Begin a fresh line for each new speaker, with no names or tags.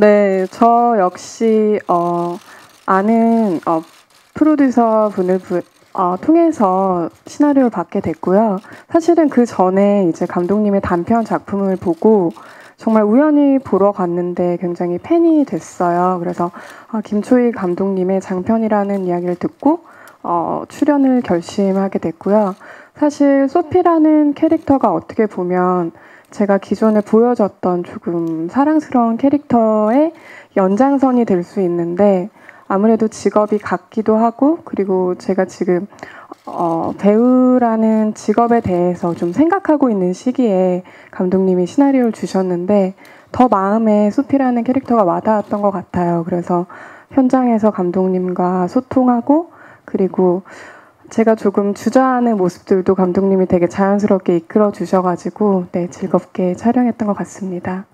네, 저 역시 어, 아는 어, 프로듀서 분을 부, 어, 통해서 시나리오를 받게 됐고요. 사실은 그 전에 이제 감독님의 단편 작품을 보고 정말 우연히 보러 갔는데 굉장히 팬이 됐어요. 그래서 아, 김초희 감독님의 장편이라는 이야기를 듣고 어, 출연을 결심하게 됐고요. 사실 소피라는 캐릭터가 어떻게 보면 제가 기존에 보여줬던 조금 사랑스러운 캐릭터의 연장선이 될 수 있는데 아무래도 직업이 같기도 하고 그리고 제가 지금 어, 배우라는 직업에 대해서 좀 생각하고 있는 시기에 감독님이 시나리오를 주셨는데 더 마음에 수피라는 캐릭터가 와닿았던 것 같아요. 그래서 현장에서 감독님과 소통하고 그리고 제가 조금 주저하는 모습들도 감독님이 되게 자연스럽게 이끌어 주셔가지고 네 즐겁게 촬영했던 것 같습니다.